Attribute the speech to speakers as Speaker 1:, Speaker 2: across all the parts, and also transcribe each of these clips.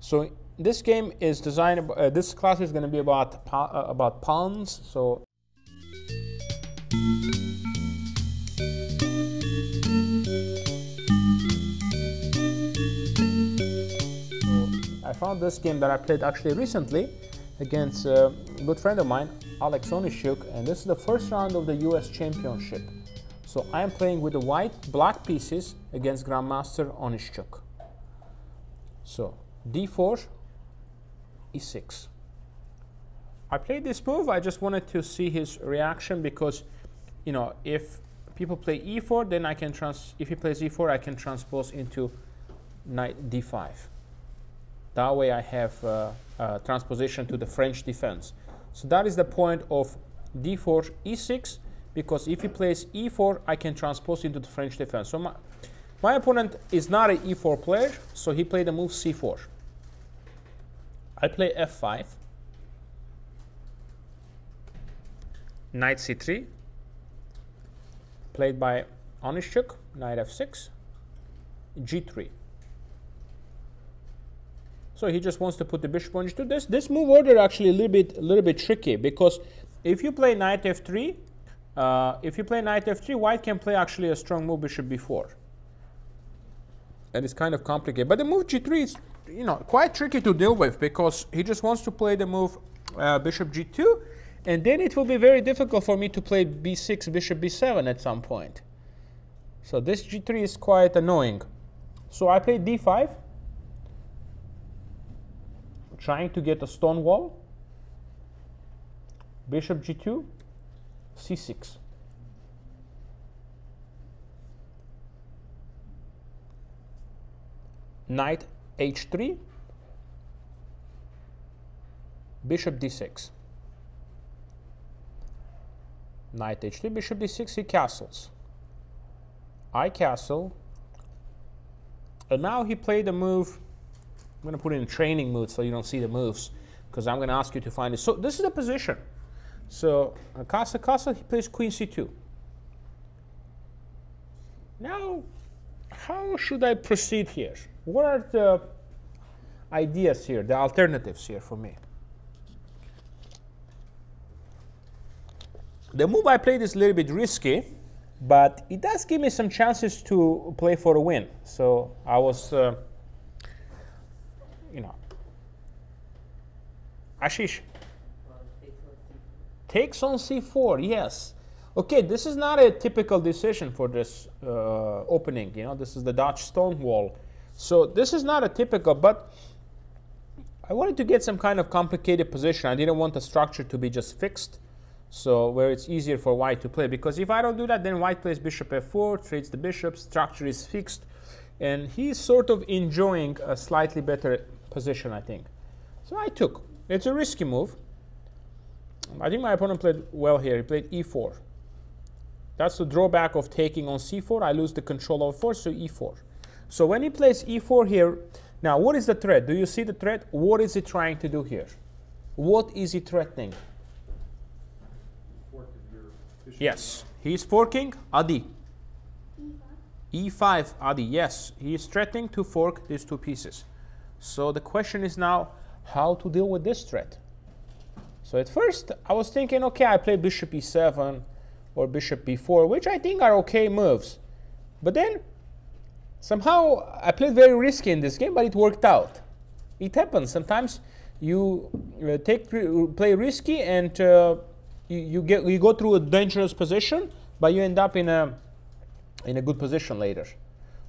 Speaker 1: So this game is designed. Uh, this class is going to be about uh, about pawns. So. I found this game that I played actually recently against a good friend of mine, Alex Onischuk, and this is the first round of the US Championship. So I am playing with the white black pieces against Grandmaster Onischuk. So d4, e6. I played this move, I just wanted to see his reaction because, you know, if people play e4, then I can trans, if he plays e4, I can transpose into knight d5. That way I have uh, uh, transposition to the French defense. So that is the point of d4, e6, because if he plays e4, I can transpose into the French defense. So my, my opponent is not an e4 player, so he played the move c4. I play f5, knight c3, played by Onischuk, knight f6, g3. So he just wants to put the bishop on g2. This this move order actually a little bit a little bit tricky because if you play knight f3, uh, if you play knight f3, white can play actually a strong move bishop b4, and it's kind of complicated. But the move g3 is you know quite tricky to deal with because he just wants to play the move uh, bishop g2, and then it will be very difficult for me to play b6 bishop b7 at some point. So this g3 is quite annoying. So I play d5 trying to get a stone wall, bishop g2, c6. Knight h3, bishop d6. Knight h3, bishop d6, he castles. I castle. And now he played a move I'm going to put it in training mode so you don't see the moves because I'm going to ask you to find it. So this is the position. So Casa Casa, he plays queen c2. Now, how should I proceed here? What are the ideas here, the alternatives here for me? The move I played is a little bit risky, but it does give me some chances to play for a win. So I was uh, you know. Ashish. Takes on c4, yes. Okay, this is not a typical decision for this uh, opening. You know, this is the Dutch stone wall. So this is not a typical, but I wanted to get some kind of complicated position. I didn't want the structure to be just fixed. So where it's easier for white to play. Because if I don't do that, then white plays bishop f4, trades the bishop, structure is fixed. And he's sort of enjoying a slightly better position, I think. So I took. It's a risky move. I think my opponent played well here. He played e4. That's the drawback of taking on c4. I lose the control of 4, so e4. So when he plays e4 here, now what is the threat? Do you see the threat? What is he trying to do here? What is he threatening? Yes, he's forking Adi. E5. E5, Adi, yes. He is threatening to fork these two pieces. So the question is now how to deal with this threat. So at first I was thinking, okay, I play bishop e7 or bishop b4, which I think are okay moves. But then somehow I played very risky in this game, but it worked out. It happens. Sometimes you uh, take play risky and uh, you, you, get you go through a dangerous position, but you end up in a in a good position later.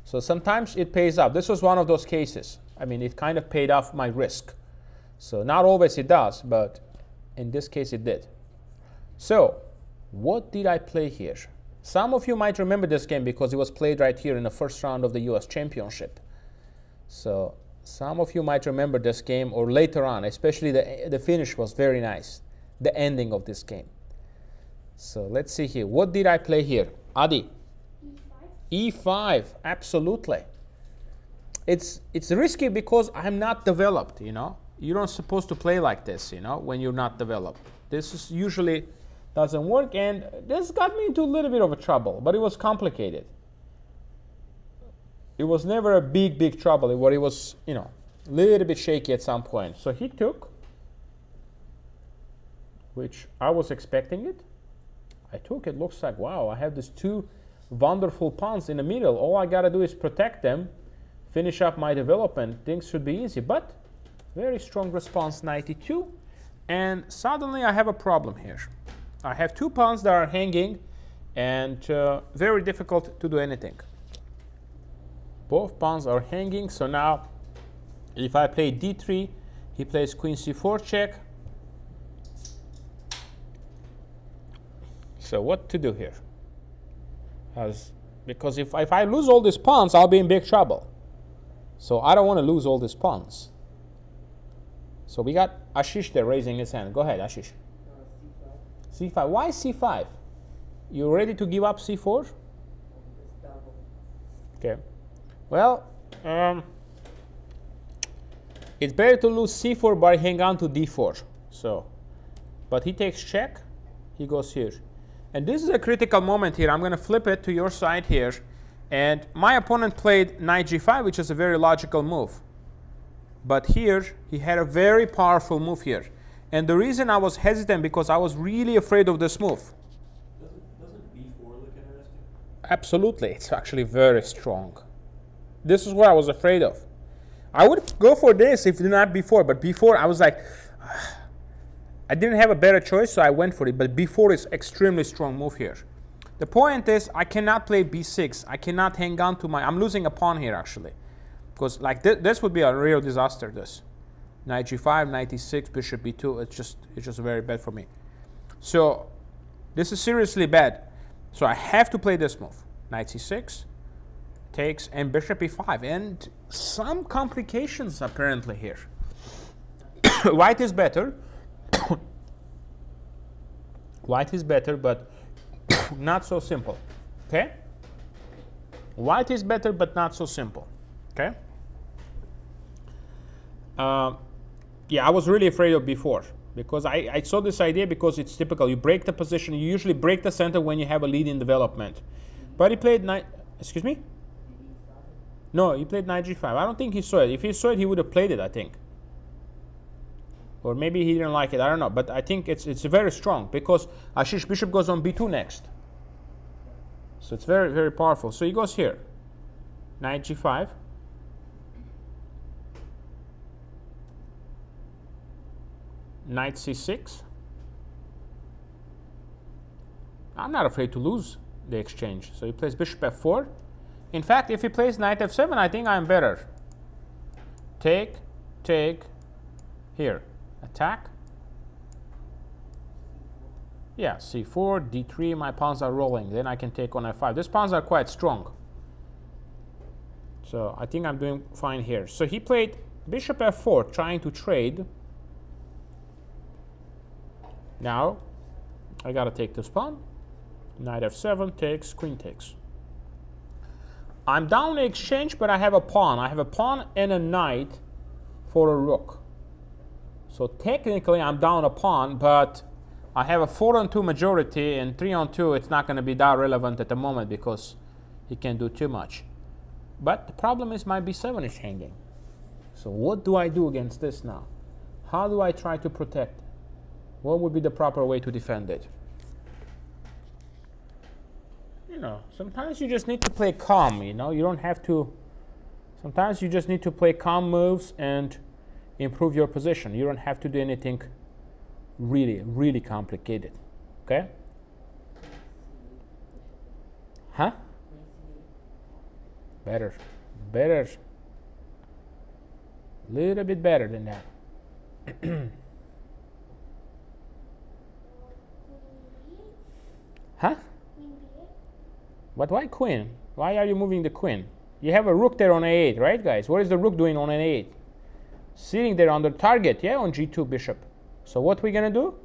Speaker 1: So sometimes it pays off. This was one of those cases. I mean, it kind of paid off my risk. So not always it does, but in this case it did. So what did I play here? Some of you might remember this game because it was played right here in the first round of the US Championship. So some of you might remember this game or later on, especially the, the finish was very nice, the ending of this game. So let's see here. What did I play here? Adi? E5. E5, absolutely it's it's risky because I'm not developed, you know. You're not supposed to play like this, you know, when you're not developed. This is usually doesn't work and this got me into a little bit of a trouble, but it was complicated. It was never a big, big trouble. It, it was, you know, a little bit shaky at some point. So he took, which I was expecting it. I took it, looks like, wow, I have these two wonderful pawns in the middle. All I gotta do is protect them, finish up my development. Things should be easy, but very strong response, 92. And suddenly I have a problem here. I have two pawns that are hanging and uh, very difficult to do anything. Both pawns are hanging, so now if I play d3, he plays queen c4 check. So what to do here? As, because if, if I lose all these pawns, I'll be in big trouble. So I don't want to lose all these pawns. So we got Ashish there raising his hand. Go ahead, Ashish. Uh, c5. c5. Why c5? You ready to give up c4? Okay. Well, um, it's better to lose c4 by hang on to d4. So, but he takes check. He goes here. And this is a critical moment here. I'm going to flip it to your side here. And my opponent played knight g5, which is a very logical move. But here, he had a very powerful move here. And the reason I was hesitant because I was really afraid of this move.
Speaker 2: Doesn't, doesn't b4 look interesting?
Speaker 1: Absolutely. It's actually very strong. This is what I was afraid of. I would go for this if not before, but before I was like, I didn't have a better choice, so I went for it. But b4 is extremely strong move here. The point is, I cannot play b6. I cannot hang on to my. I'm losing a pawn here actually, because like th this would be a real disaster. This knight g5, knight e6, bishop b2. It's just it's just very bad for me. So this is seriously bad. So I have to play this move. Knight c6, takes and bishop e5 and some complications apparently here white is better white is better but not so simple okay white is better but not so simple okay uh, yeah i was really afraid of before because I, I saw this idea because it's typical you break the position you usually break the center when you have a lead in development but he played knight excuse me no, he played knight g5. I don't think he saw it. If he saw it, he would have played it, I think. Or maybe he didn't like it. I don't know. But I think it's it's very strong because Ashish bishop goes on b2 next. So it's very, very powerful. So he goes here. Knight g5. Knight c6. I'm not afraid to lose the exchange. So he plays bishop f4. In fact, if he plays knight f7, I think I'm better. Take, take, here. Attack. Yeah, c4, d3, my pawns are rolling. Then I can take on f5. These pawns are quite strong. So I think I'm doing fine here. So he played bishop f4, trying to trade. Now, I gotta take this pawn. Knight f7 takes, queen takes. I'm down in exchange, but I have a pawn. I have a pawn and a knight for a rook. So technically, I'm down a pawn, but I have a 4 on 2 majority, and 3 on 2, it's not going to be that relevant at the moment because he can do too much. But the problem is my b7 is hanging. So what do I do against this now? How do I try to protect? What would be the proper way to defend it? you know, sometimes you just need to play calm, you know, you don't have to, sometimes you just need to play calm moves and improve your position. You don't have to do anything really, really complicated, okay? Huh? Better, better, little bit better than that. huh? But why queen? Why are you moving the queen? You have a rook there on a8, right, guys? What is the rook doing on an 8? Sitting there on the target, yeah, on g2 bishop. So what we gonna do?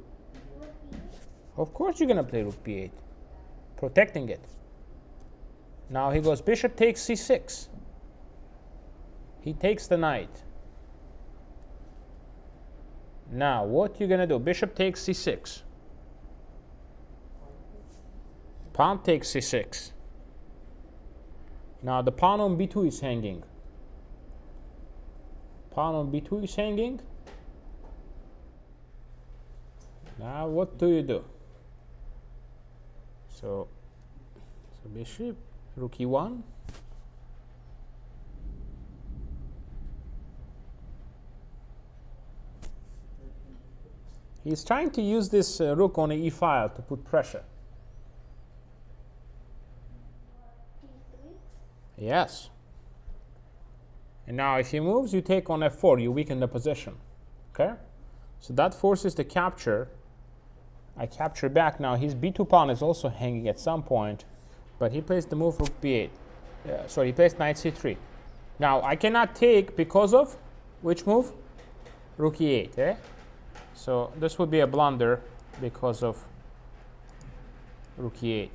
Speaker 1: Of course you're gonna play rook b8. Protecting it. Now he goes bishop takes c6. He takes the knight. Now what you gonna do? Bishop takes c6. Pawn takes c6. Now the pawn on b2 is hanging. pawn on b2 is hanging. Now what do you do? So, so bishop, rook e1. He's trying to use this uh, rook on e file to put pressure. Yes. And now if he moves, you take on f4, you weaken the position. Okay? So that forces the capture. I capture back. Now his b2 pawn is also hanging at some point, but he plays the move rook b8. Uh, sorry, he plays knight c3. Now I cannot take because of which move? Rook e8, eh? So this would be a blunder because of rook e8.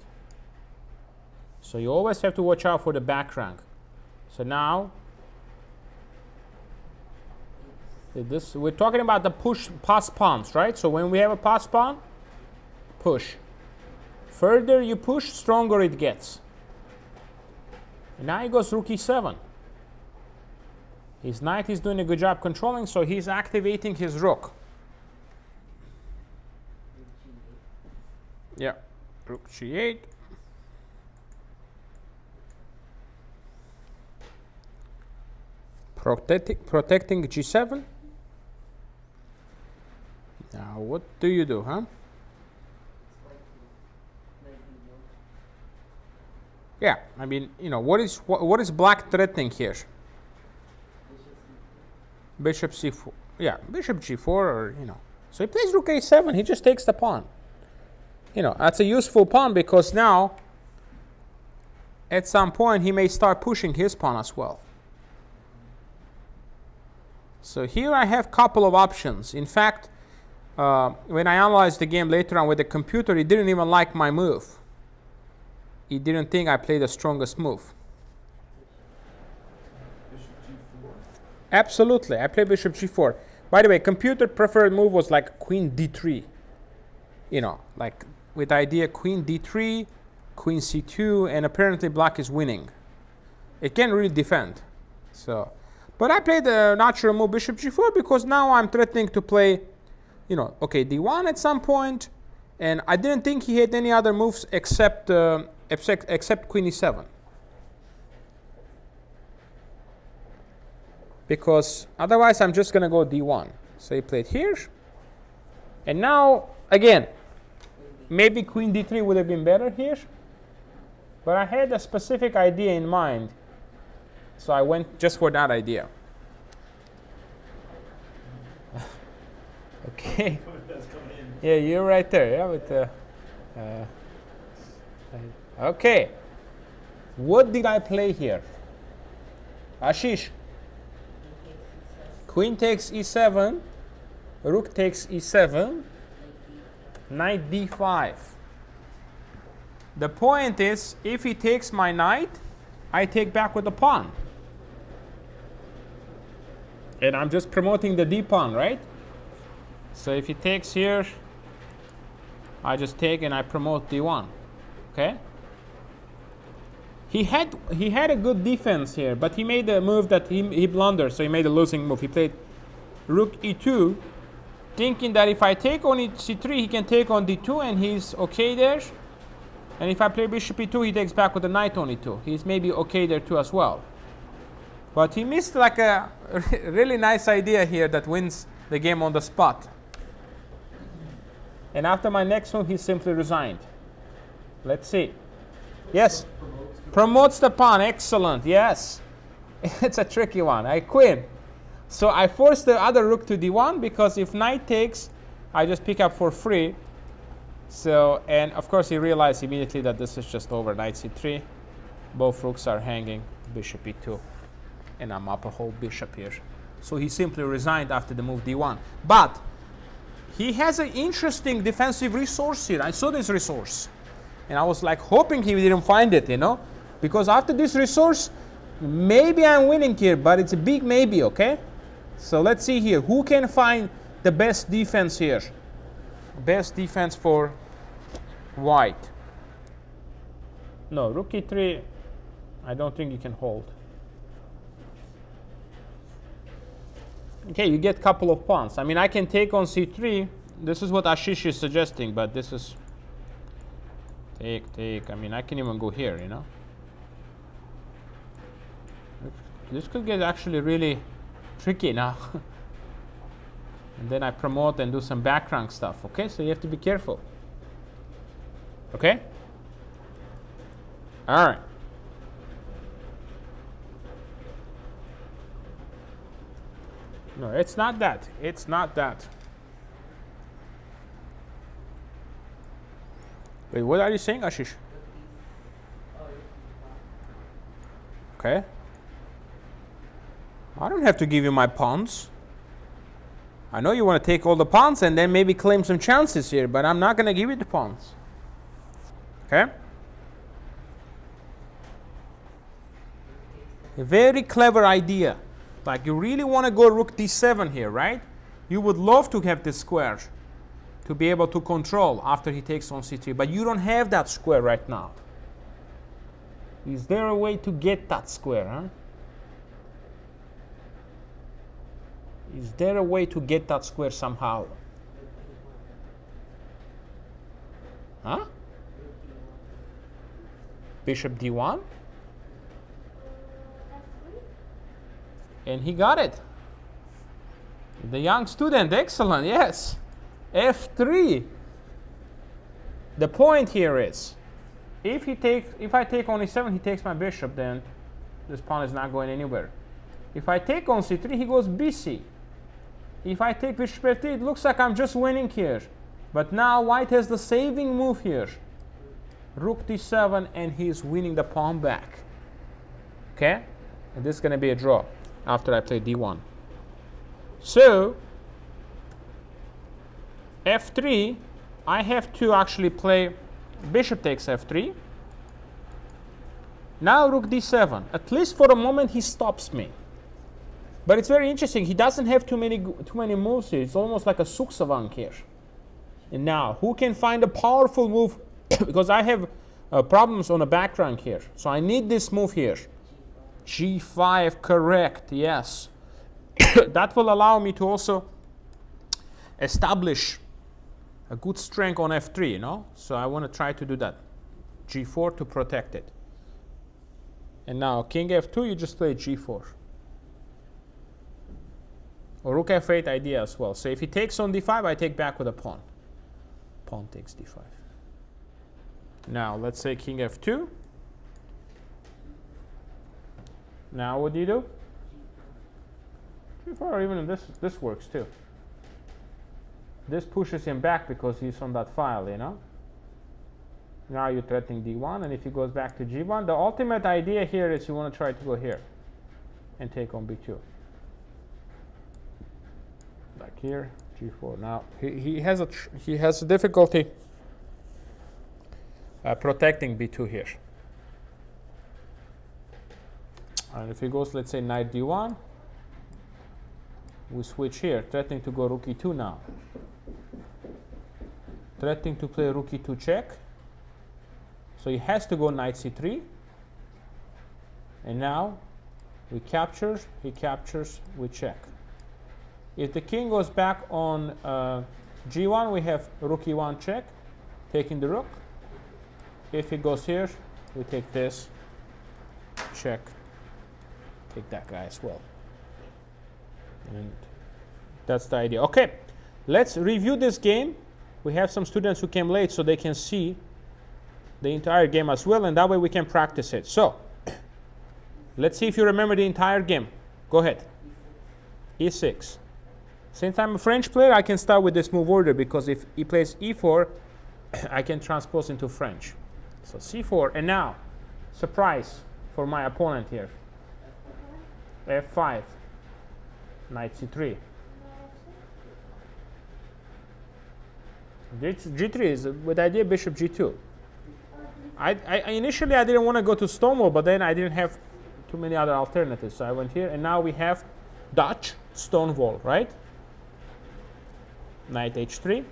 Speaker 1: So you always have to watch out for the back rank. So now this we're talking about the push pass pawns, right? So when we have a pass pawn, push. Further you push, stronger it gets. And now he goes rook e7. His knight is doing a good job controlling, so he's activating his rook. Yeah, rook g8. Protecting, protecting g7. Now, what do you do, huh? Yeah, I mean, you know, what is what, is black threatening here? Bishop c4. Yeah, bishop g4 or, you know. So he plays rook a7. He just takes the pawn you know, that's a useful pawn because now at some point he may start pushing his pawn as well. So here I have a couple of options. In fact, uh, when I analyzed the game later on with the computer, he didn't even like my move. He didn't think I played the strongest move. Absolutely, I played bishop g4. By the way, computer preferred move was like queen d3. You know, like with the idea queen d3, queen c2, and apparently black is winning. It can't really defend. So, but I played the natural move bishop g4 because now I'm threatening to play, you know, okay, d1 at some point, and I didn't think he had any other moves except uh, except, except queen e7. Because otherwise I'm just going to go d1. So he played here. And now, again, Maybe queen d3 would have been better here. But I had a specific idea in mind. So I went just for that idea. okay. Yeah, you're right there. Yeah, with the. Uh, okay. What did I play here? Ashish. Queen takes e7. Rook takes e7 knight d5. The point is, if he takes my knight, I take back with the pawn. And I'm just promoting the d pawn, right? So if he takes here, I just take and I promote d1. Okay? He had he had a good defense here, but he made a move that he, he blundered, so he made a losing move. He played rook e2 thinking that if I take on c3, he can take on d2 and he's okay there. And if I play bishop e2, he takes back with the knight on e2. He's maybe okay there too as well. But he missed like a really nice idea here that wins the game on the spot. And after my next move, he simply resigned. Let's see. Yes. Promotes the pawn. Excellent. Yes. it's a tricky one. I quit. So I force the other rook to d1 because if knight takes, I just pick up for free. So, and of course he realized immediately that this is just over knight c3. Both rooks are hanging, bishop e2. And I'm up a whole bishop here. So he simply resigned after the move d1. But he has an interesting defensive resource here. I saw this resource. And I was like hoping he didn't find it, you know. Because after this resource, maybe I'm winning here, but it's a big maybe, okay? So let's see here. Who can find the best defense here? Best defense for white. No, rook e3, I don't think you can hold. Okay, you get a couple of pawns. I mean, I can take on c3. This is what Ashish is suggesting, but this is take, take. I mean, I can even go here, you know. This could get actually really tricky now. and then I promote and do some background stuff, okay? So you have to be careful. Okay? All right. No, it's not that. It's not that. Wait, what are you saying, Ashish? Okay. I don't have to give you my pawns. I know you want to take all the pawns and then maybe claim some chances here, but I'm not going to give you the pawns. Okay? A very clever idea. Like you really want to go rook d7 here, right? You would love to have this square to be able to control after he takes on c3, but you don't have that square right now. Is there a way to get that square, huh? Is there a way to get that square somehow? Huh? Bishop d1? And he got it. The young student, excellent, yes. F3. The point here is, if he takes, if I take only 7, he takes my bishop, then this pawn is not going anywhere. If I take on c3, he goes bc. If I take bishop f3, it looks like I'm just winning here. But now white has the saving move here. Rook d7, and he's winning the pawn back. Okay? And this is going to be a draw after I play d1. So, f3, I have to actually play bishop takes f3. Now rook d7. At least for a moment he stops me. But it's very interesting. He doesn't have too many too many moves here. It's almost like a zugzwang here. And now, who can find a powerful move? because I have uh, problems on the back rank here. So I need this move here. G5, correct, yes. that will allow me to also establish a good strength on f3, you know? So I want to try to do that. g4 to protect it. And now king f2, you just play g4. Or rook f8 idea as well. So if he takes on d5, I take back with a pawn. Pawn takes d5. Now let's say king f2. Now what do you do? G4 even this this works too. This pushes him back because he's on that file, you know. Now you're threatening d1, and if he goes back to g1, the ultimate idea here is you want to try to go here and take on b2 Back here, g4. Now he, he has a he has a difficulty uh, protecting b2 here. And if he goes, let's say knight d1, we switch here, threatening to go rook e2 now. Threatening to play rook e2 check. So he has to go knight c3. And now we capture, he captures, we check. If the king goes back on uh, g1, we have rook e1 check, taking the rook. If he goes here, we take this, check, take that guy as well. And that's the idea. Okay, let's review this game. We have some students who came late so they can see the entire game as well, and that way we can practice it. So, let's see if you remember the entire game. Go ahead. E6. Since I'm a French player, I can start with this move order because if he plays e4, I can transpose into French. So c4, and now, surprise for my opponent here. F5, knight c3. G3 is with idea bishop g2. I, I initially I didn't want to go to Stonewall, but then I didn't have too many other alternatives, so I went here, and now we have Dutch Stonewall, right? knight h3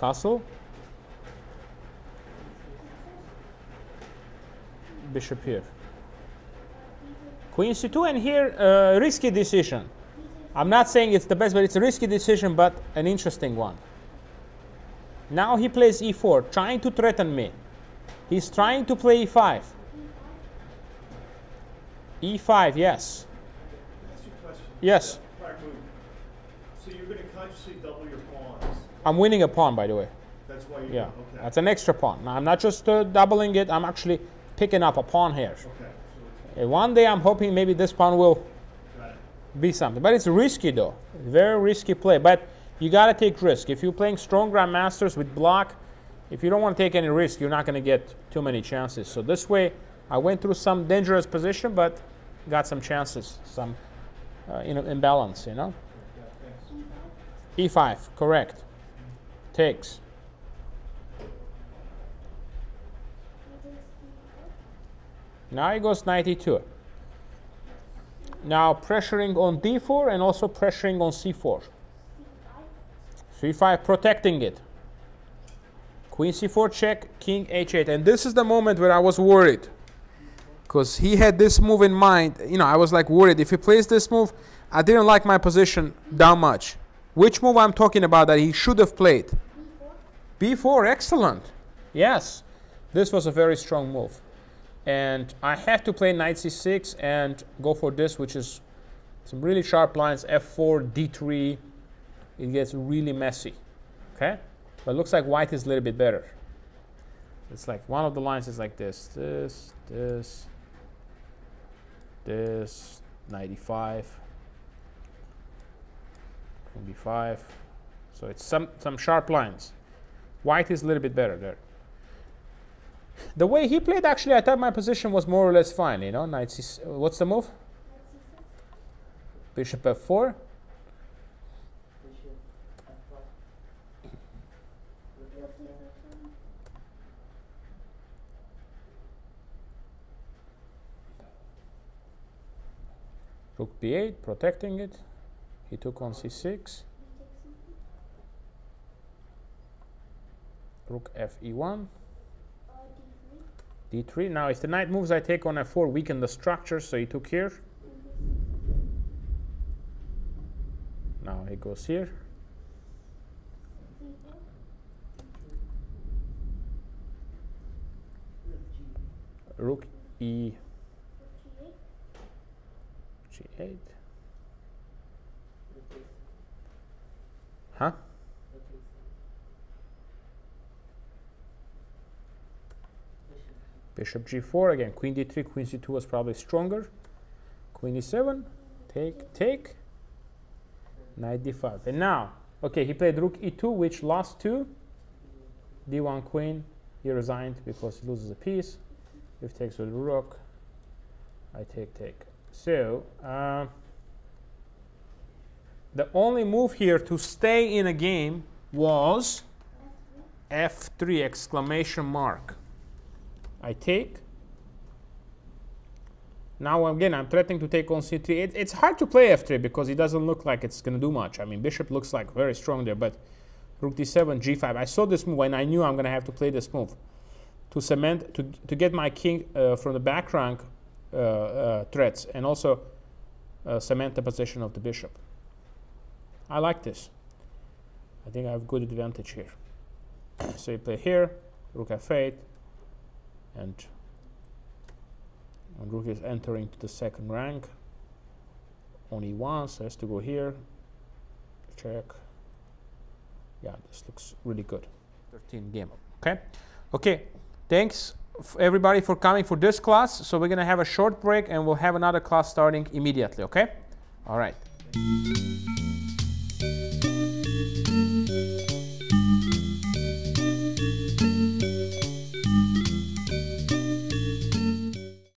Speaker 1: castle bishop here Queen c2, and here, uh, risky decision. I'm not saying it's the best, but it's a risky decision, but an interesting one. Now he plays e4, trying to threaten me. He's trying to play e5. e5, yes.
Speaker 3: Ask you a question.
Speaker 1: Yes.
Speaker 3: So you're going to consciously double your pawns.
Speaker 1: I'm winning a pawn, by the way.
Speaker 3: That's why you're
Speaker 1: Yeah,
Speaker 3: okay.
Speaker 1: that's an extra pawn. Now, I'm not just uh, doubling it, I'm actually picking up a pawn here.
Speaker 3: okay.
Speaker 1: One day I'm hoping maybe this pawn will be something. But it's risky though. Very risky play. But you gotta take risk. If you're playing strong grandmasters with block, if you don't want to take any risk, you're not gonna get too many chances. So this way, I went through some dangerous position, but got some chances, some uh, imbalance. You know. E5, correct. Takes. Now he goes 92. Now pressuring on d4 and also pressuring on c4. c5 protecting it. Queen c4 check, king h8. And this is the moment where I was worried. Because he had this move in mind. You know, I was like worried. If he plays this move, I didn't like my position that much. Which move I'm talking about that he should have played? B4, excellent. Yes, this was a very strong move. And I have to play knight c6 and go for this, which is some really sharp lines, f4, d3. It gets really messy, okay? But looks like white is a little bit better. It's like one of the lines is like this, this, this, this, 95, queen b5. So it's some, some sharp lines. White is a little bit better there. The way he played, actually, I thought my position was more or less fine. You know, knight c. What's the move? Bishop f4. Rook b8, protecting it. He took on c6. Rook f e1. D3. Now, if the knight moves, I take on f4, weaken the structure, so he took here. Now he goes here. Rook e g8. Huh? Bishop g4 again. Queen d3, queen c2 was probably stronger. Queen e7, take, take. Knight d5. And now, okay, he played rook e2, which lost to d1 queen, he resigned because he loses a piece. If takes with rook, I take, take. So, uh, the only move here to stay in a game was f3 exclamation mark. I take. Now again, I'm threatening to take on c3. It, it's hard to play f3 because it doesn't look like it's going to do much. I mean, bishop looks like very strong there, but rook d7, g5. I saw this move and I knew I'm going to have to play this move to cement, to, to get my king uh, from the back rank uh, uh, threats and also uh, cement the position of the bishop. I like this. I think I have good advantage here. so you play here, rook f8, and, and rook is entering to the second rank. Only once has to go here. Check. Yeah, this looks really good. 13 game. Okay. Okay. Thanks everybody for coming for this class. So we're gonna have a short break and we'll have another class starting immediately. Okay. All right.